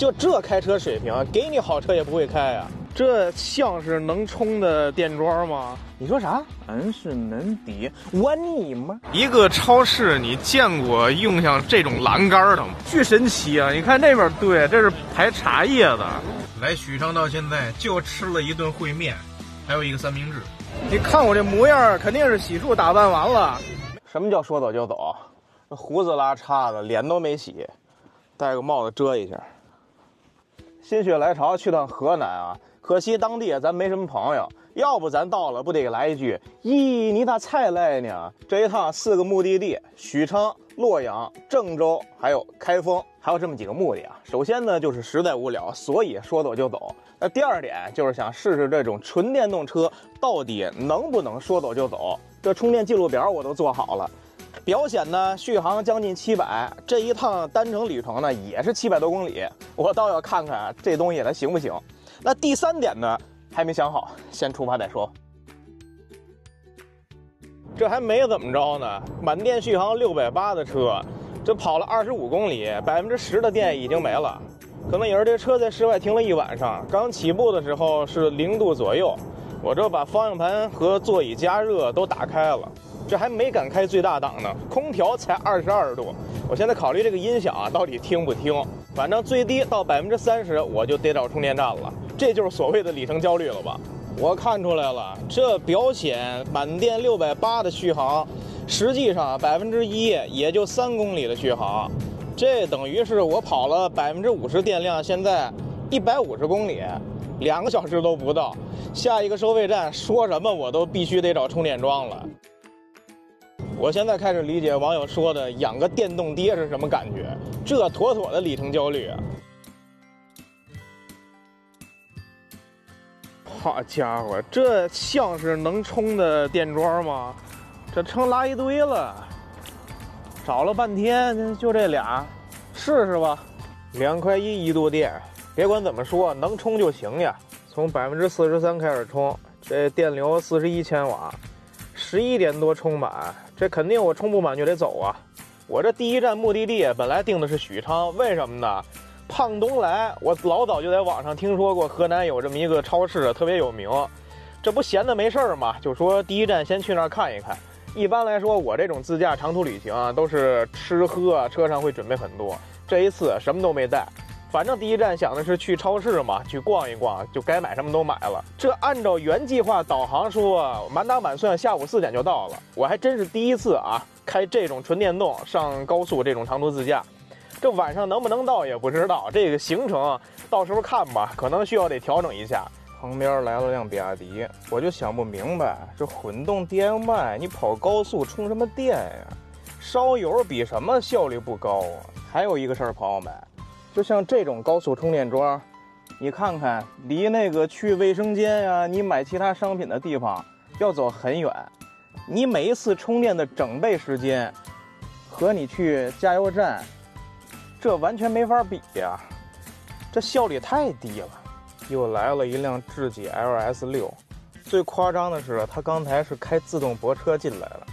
就这开车水平，给你好车也不会开呀。这像是能充的电桩吗？你说啥？俺是能抵，我你妈！一个超市，你见过用上这种栏杆的吗？巨神奇啊！你看那边，对，这是排茶叶的。来许昌到现在就吃了一顿烩面，还有一个三明治。你看我这模样，肯定是洗漱打扮完了。什么叫说走就走？这胡子拉碴的，脸都没洗，戴个帽子遮一下。心血来潮去趟河南啊，可惜当地咱没什么朋友。要不咱到了不得来一句？咦，你咋才来呢？这一趟四个目的地：许昌、洛阳、郑州，还有开封，还有这么几个目的啊。首先呢，就是实在无聊，所以说走就走。那第二点就是想试试这种纯电动车到底能不能说走就走。这充电记录表我都做好了，表显呢续航将近七百，这一趟单程旅程呢也是七百多公里。我倒要看看这东西它行不行。那第三点呢？还没想好，先出发再说。这还没怎么着呢，满电续航六百八的车，这跑了二十五公里，百分之十的电已经没了。可能也是这车在室外停了一晚上，刚起步的时候是零度左右。我这把方向盘和座椅加热都打开了，这还没敢开最大档呢，空调才二十二度。我现在考虑这个音响啊，到底听不听？反正最低到百分之三十，我就得找充电站了。这就是所谓的里程焦虑了吧？我看出来了，这表显满电六百八的续航，实际上百分之一也就三公里的续航，这等于是我跑了百分之五十电量，现在一百五十公里，两个小时都不到。下一个收费站说什么我都必须得找充电桩了。我现在开始理解网友说的养个电动爹是什么感觉，这妥妥的里程焦虑啊！好家伙，这像是能充的电桩吗？这成拉一堆了。找了半天，就这俩，试试吧。两块一一度电，别管怎么说，能充就行呀。从百分之四十三开始充，这电流四十一千瓦，十一点多充满，这肯定我充不满就得走啊。我这第一站目的地本来定的是许昌，为什么呢？胖东来，我老早就在网上听说过河南有这么一个超市，特别有名。这不闲的没事儿嘛，就说第一站先去那儿看一看。一般来说，我这种自驾长途旅行啊，都是吃喝车上会准备很多。这一次什么都没带，反正第一站想的是去超市嘛，去逛一逛，就该买什么都买了。这按照原计划导航说，满打满算下午四点就到了。我还真是第一次啊，开这种纯电动上高速这种长途自驾。这晚上能不能到也不知道，这个行程到时候看吧，可能需要得调整一下。旁边来了辆比亚迪，我就想不明白，这混动 DM-i 你跑高速充什么电呀？烧油比什么效率不高啊？还有一个事儿，朋友们，就像这种高速充电桩，你看看离那个去卫生间呀、你买其他商品的地方要走很远，你每一次充电的整备时间和你去加油站。这完全没法比呀，这效率太低了。又来了一辆智己 LS 六，最夸张的是，它刚才是开自动泊车进来了。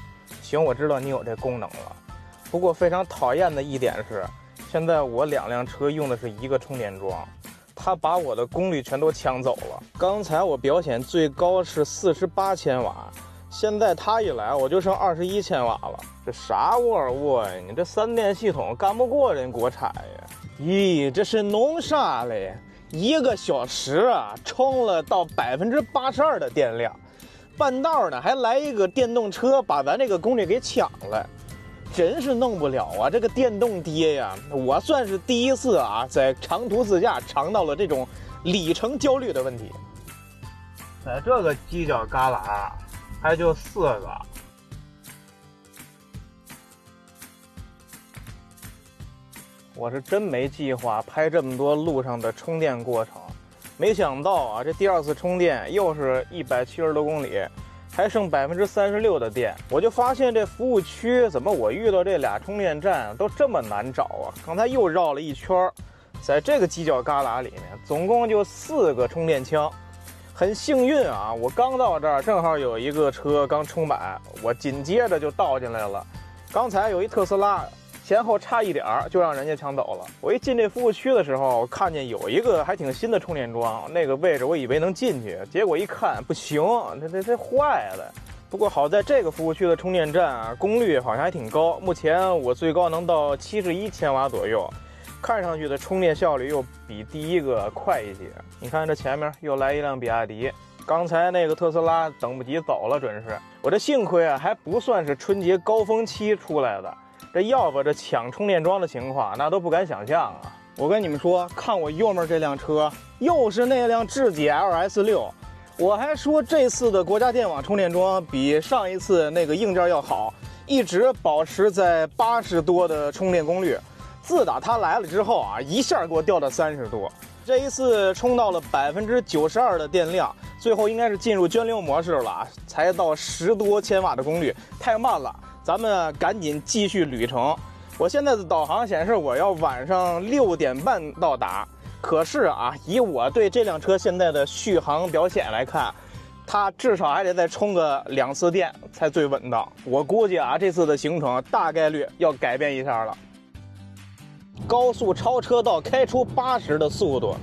行，我知道你有这功能了。不过非常讨厌的一点是，现在我两辆车用的是一个充电桩，它把我的功率全都抢走了。刚才我表显最高是四十八千瓦。现在它一来，我就剩二十一千瓦了。这啥沃尔沃呀？你这三电系统干不过人国产呀？咦，这是弄啥嘞？一个小时啊，充了到百分之八十二的电量，半道呢还来一个电动车把咱这个功率给抢了，真是弄不了啊！这个电动爹呀，我算是第一次啊，在长途自驾尝到了这种里程焦虑的问题。在这个犄角旮旯。还就四个，我是真没计划拍这么多路上的充电过程，没想到啊，这第二次充电又是一百七十多公里，还剩百分之三十六的电，我就发现这服务区怎么我遇到这俩充电站都这么难找啊？刚才又绕了一圈，在这个犄角旮旯里面，总共就四个充电枪。很幸运啊，我刚到这儿，正好有一个车刚充满，我紧接着就倒进来了。刚才有一特斯拉，前后差一点儿就让人家抢走了。我一进这服务区的时候，看见有一个还挺新的充电桩，那个位置我以为能进去，结果一看不行，这这这坏了。不过好在这个服务区的充电站啊，功率好像还挺高，目前我最高能到七十一千瓦左右，看上去的充电效率又比第一个快一些。你看这前面又来一辆比亚迪。刚才那个特斯拉等不及走了，准是我这幸亏啊，还不算是春节高峰期出来的，这要不这抢充电桩的情况那都不敢想象啊！我跟你们说，看我右面这辆车，又是那辆智己 LS 六，我还说这次的国家电网充电桩比上一次那个硬件要好，一直保持在八十多的充电功率，自打它来了之后啊，一下给我掉到三十多。这一次充到了百分之九十二的电量，最后应该是进入涓流模式了，才到十多千瓦的功率，太慢了。咱们赶紧继续旅程。我现在的导航显示我要晚上六点半到达，可是啊，以我对这辆车现在的续航表现来看，它至少还得再充个两次电才最稳当。我估计啊，这次的行程大概率要改变一下了。高速超车道开出八十的速度，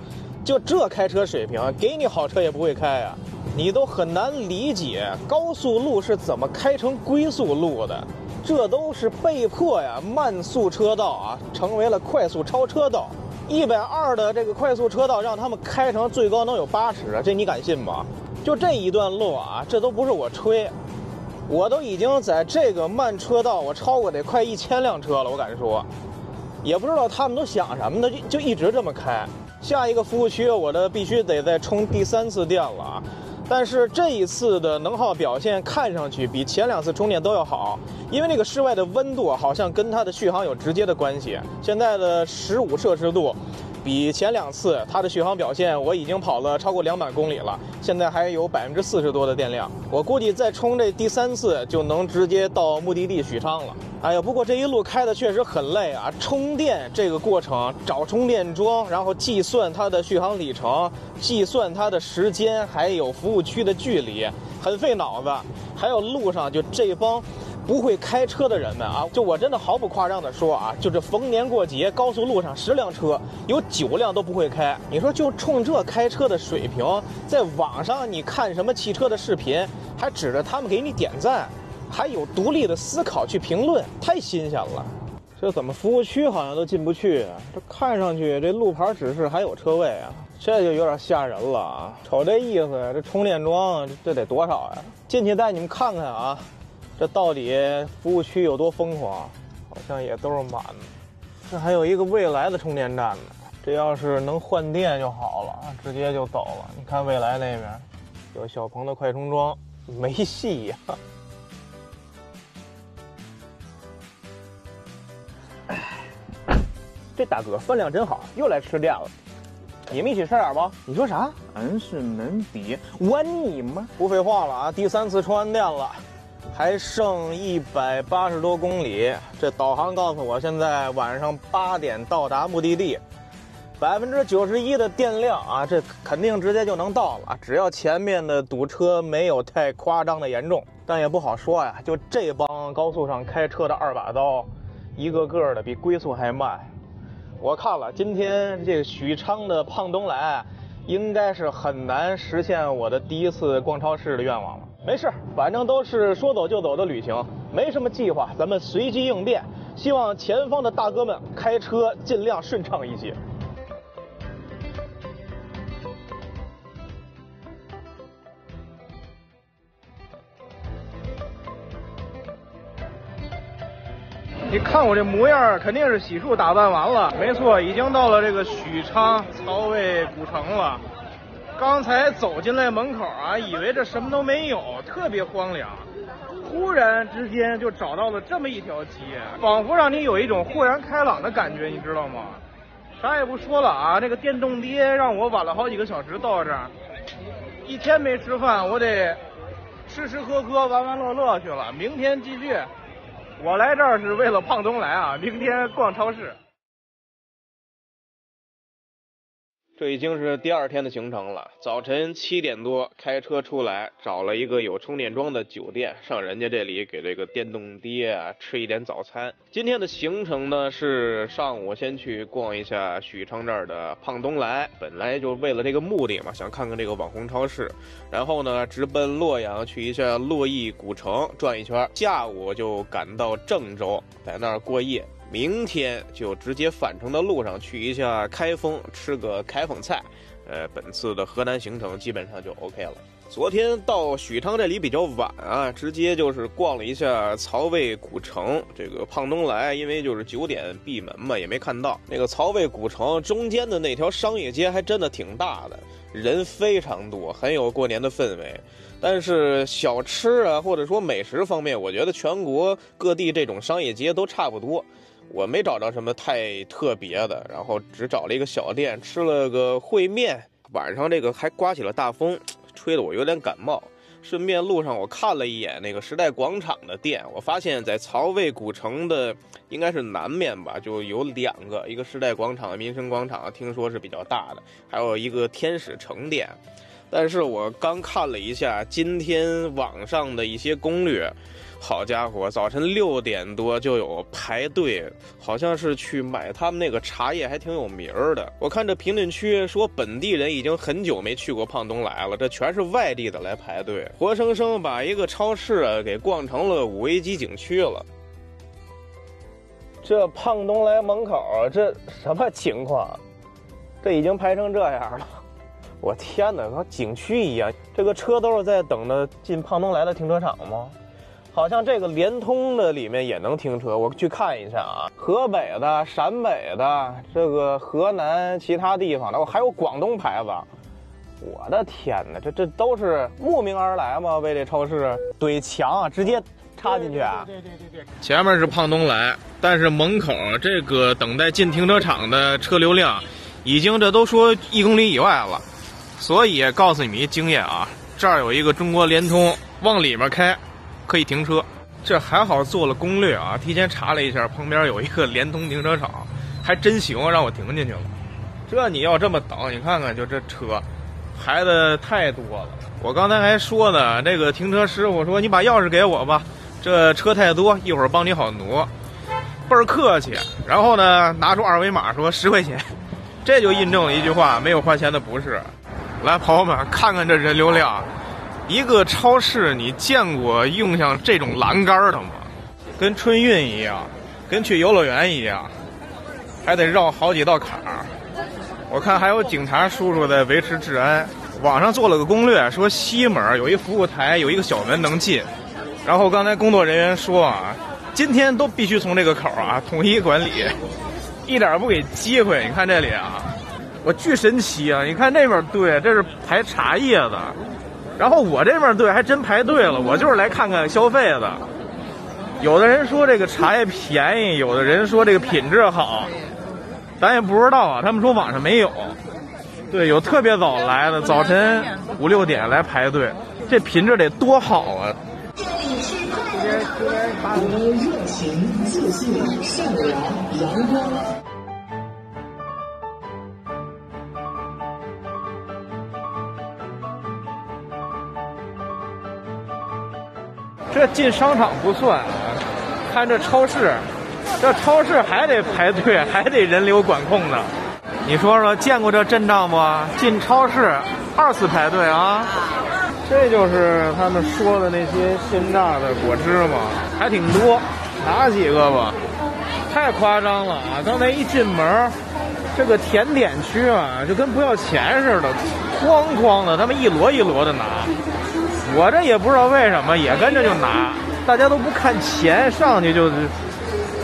就这开车水平，给你好车也不会开啊！你都很难理解高速路是怎么开成龟速路的，这都是被迫呀。慢速车道啊，成为了快速超车道，一百二的这个快速车道让他们开成最高能有八十啊，这你敢信吗？就这一段路啊，这都不是我吹，我都已经在这个慢车道我超过得快一千辆车了，我敢说。也不知道他们都想什么呢，就就一直这么开。下一个服务区，我这必须得再充第三次电了！但是这一次的能耗表现看上去比前两次充电都要好，因为那个室外的温度好像跟它的续航有直接的关系。现在的十五摄氏度。比前两次它的续航表现，我已经跑了超过两百公里了，现在还有百分之四十多的电量，我估计再充这第三次就能直接到目的地许昌了。哎呀，不过这一路开的确实很累啊！充电这个过程，找充电桩，然后计算它的续航里程，计算它的时间，还有服务区的距离，很费脑子。还有路上就这帮。不会开车的人们啊，就我真的毫不夸张的说啊，就这逢年过节高速路上十辆车有九辆都不会开。你说就冲这开车的水平，在网上你看什么汽车的视频，还指着他们给你点赞，还有独立的思考去评论，太新鲜了。这怎么服务区好像都进不去？啊？这看上去这路牌指示还有车位啊，这就有点吓人了啊！瞅这意思，这充电桩这得多少呀？进去带你们看看啊！这到底服务区有多疯狂？好像也都是满的。这还有一个未来的充电站呢。这要是能换电就好了，直接就走了。你看未来那边有小鹏的快充桩，没戏呀！哎，这大哥饭量真好，又来吃电了。你们一起吃点吧？你说啥？俺是能比我你妈？不废话了啊！第三次充完电了。还剩一百八十多公里，这导航告诉我，现在晚上八点到达目的地，百分之九十一的电量啊，这肯定直接就能到了，只要前面的堵车没有太夸张的严重，但也不好说呀。就这帮高速上开车的二把刀，一个个的比龟速还慢。我看了今天这个许昌的胖东来，应该是很难实现我的第一次逛超市的愿望了。没事，反正都是说走就走的旅行，没什么计划，咱们随机应变。希望前方的大哥们开车尽量顺畅一些。你看我这模样，肯定是洗漱打扮完了。没错，已经到了这个许昌曹魏古城了。刚才走进来门口啊，以为这什么都没有，特别荒凉。忽然之间就找到了这么一条街，仿佛让你有一种豁然开朗的感觉，你知道吗？啥也不说了啊，这个电动爹让我晚了好几个小时到这儿，一天没吃饭，我得吃吃喝喝、玩玩乐乐去了。明天继续，我来这儿是为了胖东来啊，明天逛超市。这已经是第二天的行程了。早晨七点多开车出来，找了一个有充电桩的酒店，上人家这里给这个电动爹啊吃一点早餐。今天的行程呢是上午先去逛一下许昌这儿的胖东来，本来就为了这个目的嘛，想看看这个网红超市。然后呢，直奔洛阳去一下洛邑古城转一圈，下午就赶到郑州，在那儿过夜。明天就直接返程的路上去一下开封，吃个开封菜。呃，本次的河南行程基本上就 OK 了。昨天到许昌这里比较晚啊，直接就是逛了一下曹魏古城。这个胖东来，因为就是九点闭门嘛，也没看到那个曹魏古城中间的那条商业街，还真的挺大的，人非常多，很有过年的氛围。但是小吃啊，或者说美食方面，我觉得全国各地这种商业街都差不多。我没找着什么太特别的，然后只找了一个小店吃了个烩面。晚上这个还刮起了大风，吹得我有点感冒。顺便路上我看了一眼那个时代广场的店，我发现，在曹魏古城的应该是南面吧，就有两个，一个时代广场、民生广场，听说是比较大的，还有一个天使城店。但是我刚看了一下今天网上的一些攻略。好家伙，早晨六点多就有排队，好像是去买他们那个茶叶，还挺有名儿的。我看这评论区说本地人已经很久没去过胖东来了，这全是外地的来排队，活生生把一个超市啊给逛成了五 A 级景区了。这胖东来门口这什么情况？这已经排成这样了，我天哪，和景区一样。这个车都是在等着进胖东来的停车场吗？好像这个联通的里面也能停车，我去看一下啊。河北的、陕北的、这个河南其他地方的，我还有广东牌子。我的天哪，这这都是慕名而来吗？为这超市怼墙啊，直接插进去啊？对对对对。前面是胖东来，但是门口这个等待进停车场的车流量，已经这都说一公里以外了。所以告诉你们一经验啊，这儿有一个中国联通，往里面开。可以停车，这还好做了攻略啊！提前查了一下，旁边有一个联通停车场，还真行，让我停进去了。这你要这么等，你看看，就这车，孩子太多了。我刚才还说呢，这个停车师傅说：“你把钥匙给我吧，这车太多，一会儿帮你好挪。”倍儿客气。然后呢，拿出二维码说十块钱，这就印证了一句话：没有花钱的不是。来，朋友们，看看这人流量。一个超市，你见过用像这种栏杆的吗？跟春运一样，跟去游乐园一样，还得绕好几道坎儿。我看还有警察叔叔在维持治安。网上做了个攻略，说西门有一服务台，有一个小门能进。然后刚才工作人员说啊，今天都必须从这个口啊统一管理，一点不给机会。你看这里啊，我巨神奇啊！你看那边队，这是排茶叶的。然后我这边队还真排队了，我就是来看看消费的。有的人说这个茶叶便宜，有的人说这个品质好，咱也不知道啊。他们说网上没有，对，有特别早来的，早晨五六点来排队，这品质得多好啊！我们热情、自信、善良、阳光。这进商场不算，看这超市，这超市还得排队，还得人流管控呢。你说说，见过这阵仗不？进超市二次排队啊？这就是他们说的那些鲜榨的果汁吗？还挺多，拿几个吧。太夸张了啊！刚才一进门，这个甜点区啊，就跟不要钱似的，哐哐的，他们一摞一摞的拿。我这也不知道为什么，也跟着就拿，大家都不看钱，上去就是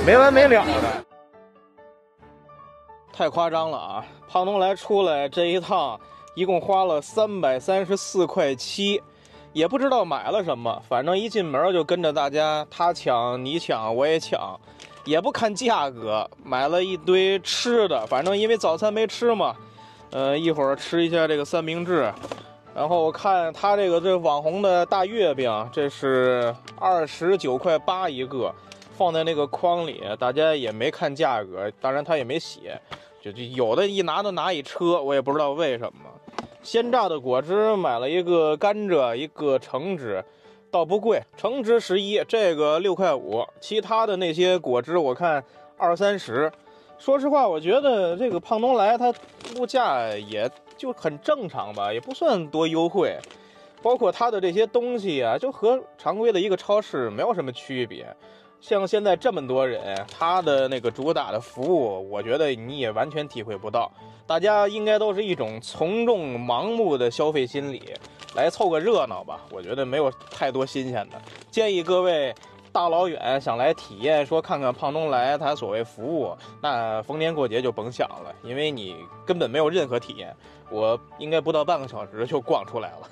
没完没了的，太夸张了啊！胖东来出来这一趟，一共花了三百三十四块七，也不知道买了什么，反正一进门就跟着大家，他抢你抢我也抢，也不看价格，买了一堆吃的，反正因为早餐没吃嘛，呃，一会儿吃一下这个三明治。然后我看他这个这网红的大月饼，这是二十九块八一个，放在那个筐里，大家也没看价格，当然他也没写，就就有的一拿都拿一车，我也不知道为什么。鲜榨的果汁买了一个甘蔗，一个橙汁，倒不贵，橙汁十一，这个六块五。其他的那些果汁我看二三十。说实话，我觉得这个胖东来它物价也就很正常吧，也不算多优惠。包括它的这些东西啊，就和常规的一个超市没有什么区别。像现在这么多人，他的那个主打的服务，我觉得你也完全体会不到。大家应该都是一种从众、盲目的消费心理，来凑个热闹吧。我觉得没有太多新鲜的。建议各位大老远想来体验，说看看胖东来他所谓服务，那逢年过节就甭想了，因为你根本没有任何体验。我应该不到半个小时就逛出来了。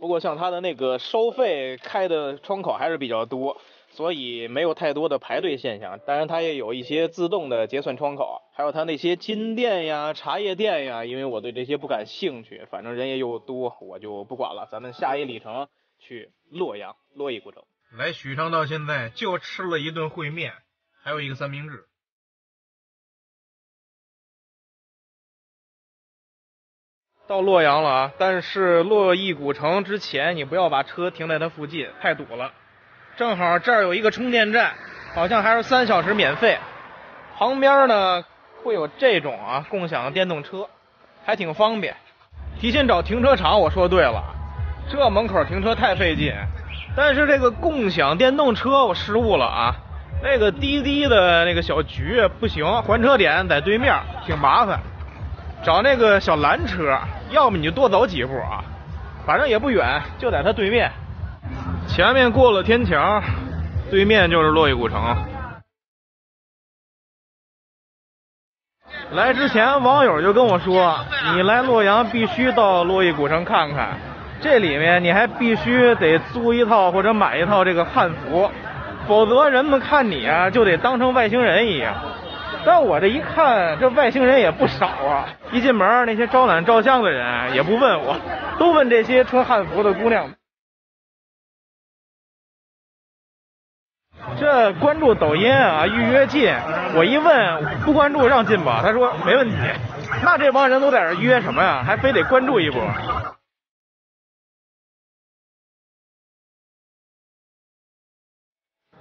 不过像他的那个收费开的窗口还是比较多。所以没有太多的排队现象，当然它也有一些自动的结算窗口，还有它那些金店呀、茶叶店呀。因为我对这些不感兴趣，反正人也又多，我就不管了。咱们下一里程去洛阳洛邑古城。来许昌到现在就吃了一顿烩面，还有一个三明治。到洛阳了啊！但是洛邑古城之前，你不要把车停在它附近，太堵了。正好这儿有一个充电站，好像还是三小时免费。旁边呢会有这种啊共享电动车，还挺方便。提前找停车场，我说对了，这门口停车太费劲。但是这个共享电动车我失误了啊，那个滴滴的那个小橘不行，还车点在对面，挺麻烦。找那个小蓝车，要么你就多走几步啊，反正也不远，就在它对面。前面过了天桥，对面就是洛邑古城。来之前，网友就跟我说：“你来洛阳必须到洛邑古城看看，这里面你还必须得租一套或者买一套这个汉服，否则人们看你啊就得当成外星人一样。”但我这一看，这外星人也不少啊！一进门，那些招揽照相的人也不问我，都问这些穿汉服的姑娘。这关注抖音啊，预约进。我一问不关注让进吧，他说没问题。那这帮人都在这约什么呀？还非得关注一波？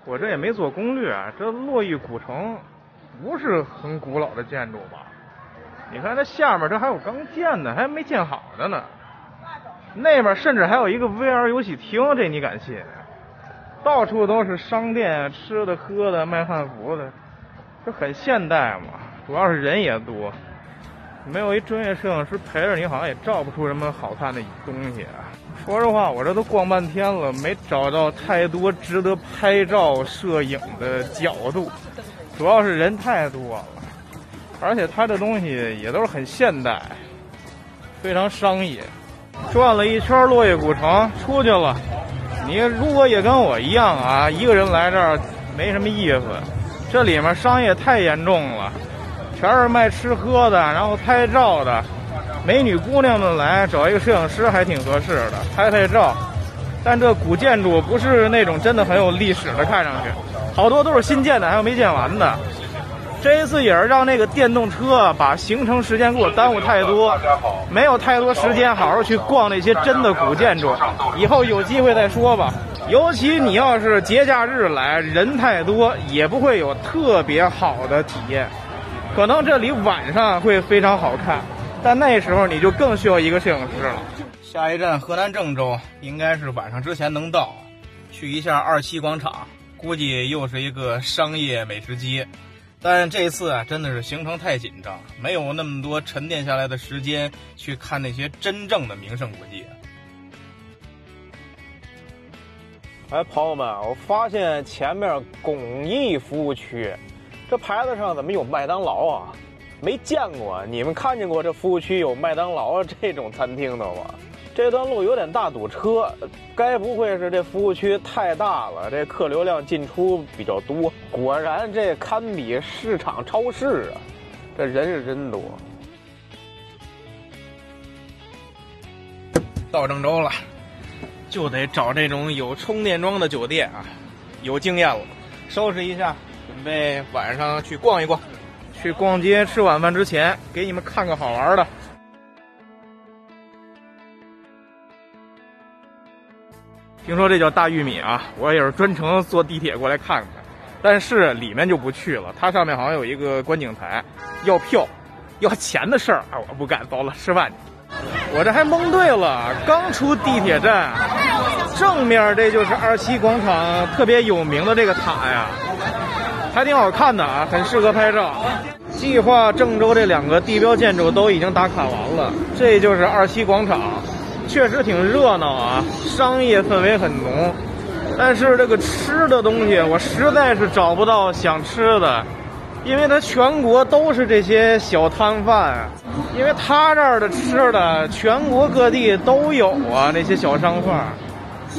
我这也没做攻略，这洛邑古城不是很古老的建筑吧？你看这下面这还有刚建的，还没建好的呢。那边甚至还有一个 VR 游戏厅，这你敢信？到处都是商店，吃的喝的，卖汉服的，这很现代嘛。主要是人也多，没有一专业摄影师陪着你，好像也照不出什么好看的东西。说实话，我这都逛半天了，没找到太多值得拍照摄影的角度。主要是人太多了，而且它这东西也都是很现代，非常商业。转了一圈落叶古城，出去了。你如果也跟我一样啊，一个人来这儿没什么意思。这里面商业太严重了，全是卖吃喝的，然后拍照的。美女姑娘们来找一个摄影师还挺合适的，拍拍照。但这古建筑不是那种真的很有历史的，看上去好多都是新建的，还有没建完的。这一次也是让那个电动车把行程时间给我耽误太多，没有太多时间好好去逛那些真的古建筑。以后有机会再说吧。尤其你要是节假日来，人太多，也不会有特别好的体验。可能这里晚上会非常好看，但那时候你就更需要一个摄影师了。下一站河南郑州，应该是晚上之前能到。去一下二七广场，估计又是一个商业美食街。但这次啊，真的是行程太紧张，没有那么多沉淀下来的时间去看那些真正的名胜古迹。哎，朋友们，我发现前面巩义服务区这牌子上怎么有麦当劳啊？没见过，你们看见过这服务区有麦当劳这种餐厅的吗？这段路有点大堵车，该不会是这服务区太大了，这客流量进出比较多？果然这堪比市场超市啊，这人是真多。到郑州了，就得找这种有充电桩的酒店啊，有经验了，收拾一下，准备晚上去逛一逛，去逛街吃晚饭之前，给你们看个好玩的。听说这叫大玉米啊，我也是专程坐地铁过来看看，但是里面就不去了。它上面好像有一个观景台，要票，要钱的事儿啊，我不敢。走了，吃饭去。我这还蒙对了，刚出地铁站，正面这就是二七广场特别有名的这个塔呀，还挺好看的啊，很适合拍照。计划郑州这两个地标建筑都已经打卡完了，这就是二七广场。确实挺热闹啊，商业氛围很浓，但是这个吃的东西我实在是找不到想吃的，因为它全国都是这些小摊贩，因为他这儿的吃的全国各地都有啊，那些小商贩，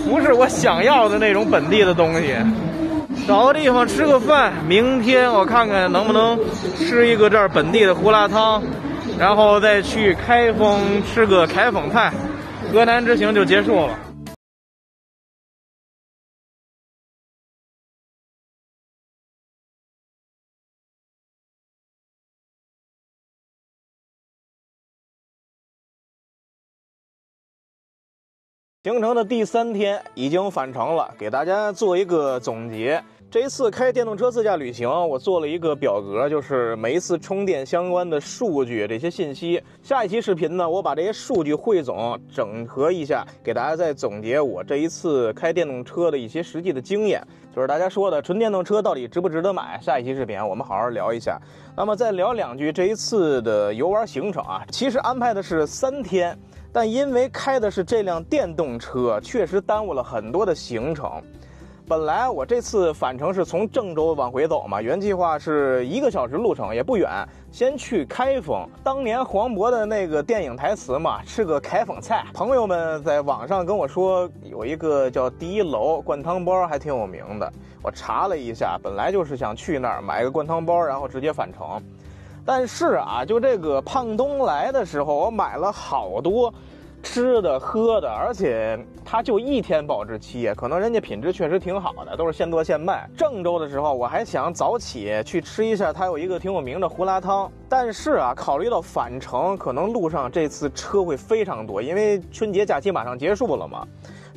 不是我想要的那种本地的东西。找个地方吃个饭，明天我看看能不能吃一个这儿本地的胡辣汤，然后再去开封吃个开封菜。河南之行就结束了。行程的第三天已经返程了，给大家做一个总结。这一次开电动车自驾旅行，我做了一个表格，就是每一次充电相关的数据这些信息。下一期视频呢，我把这些数据汇总整合一下，给大家再总结我这一次开电动车的一些实际的经验，就是大家说的纯电动车到底值不值得买。下一期视频我们好好聊一下。那么再聊两句这一次的游玩行程啊，其实安排的是三天，但因为开的是这辆电动车，确实耽误了很多的行程。本来我这次返程是从郑州往回走嘛，原计划是一个小时路程，也不远，先去开封。当年黄渤的那个电影台词嘛，吃个开封菜。朋友们在网上跟我说，有一个叫第一楼灌汤包，还挺有名的。我查了一下，本来就是想去那儿买个灌汤包，然后直接返程。但是啊，就这个胖东来的时候，我买了好多。吃的喝的，而且它就一天保质期，可能人家品质确实挺好的，都是现做现卖。郑州的时候，我还想早起去吃一下，它有一个挺有名的胡辣汤。但是啊，考虑到返程，可能路上这次车会非常多，因为春节假期马上结束了嘛。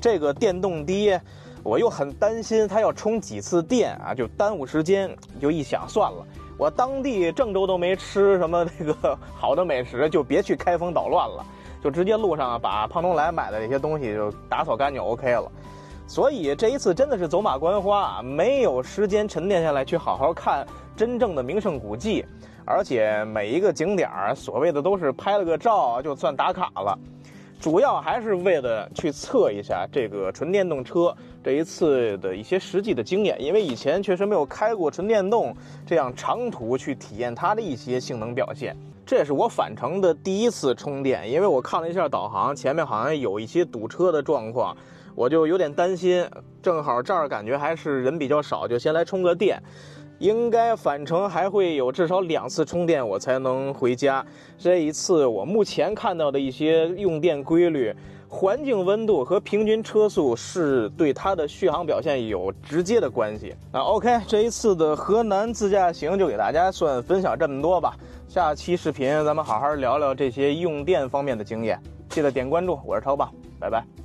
这个电动的，我又很担心它要充几次电啊，就耽误时间。就一想，算了，我当地郑州都没吃什么那个好的美食，就别去开封捣乱了。就直接路上把胖东来买的这些东西就打扫干净，OK 了。所以这一次真的是走马观花，没有时间沉淀下来去好好看真正的名胜古迹，而且每一个景点儿所谓的都是拍了个照就算打卡了，主要还是为了去测一下这个纯电动车这一次的一些实际的经验，因为以前确实没有开过纯电动这样长途去体验它的一些性能表现。这也是我返程的第一次充电，因为我看了一下导航，前面好像有一些堵车的状况，我就有点担心。正好这儿感觉还是人比较少，就先来充个电。应该返程还会有至少两次充电，我才能回家。这一次我目前看到的一些用电规律。环境温度和平均车速是对它的续航表现有直接的关系。那 OK，这一次的河南自驾行就给大家算分享这么多吧。下期视频咱们好好聊聊这些用电方面的经验。记得点关注，我是超棒，拜拜。